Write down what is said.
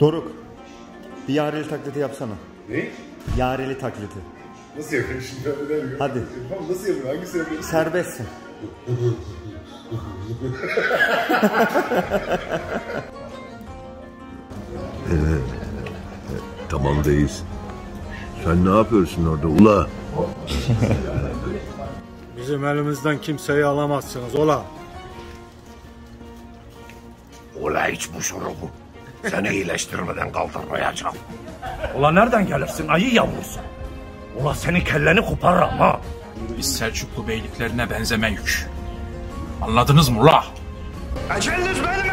Doruk. Bir yareli taklidi yapsana. Ne? Yareli taklidi. Nasıl yapayım şimdi ben yapıyorum? Hadi. Tamam nasıl yapayım? Hangisi yapayım? Serbestsin. Tamam deyiz. Sen ne yapıyorsun orada ula? Bizim elimizden kimseyi alamazsınız ola. Ula iç bu şurubu. Seni iyileştirmeden kaldırmayacağım. Ula nereden gelirsin ayı yavrusu? Ula senin kelleni koparırım ha. Biz Selçuklu beyliklerine benzemeyük. Anladınız mı ula? Eceliniz benim.